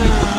Wow.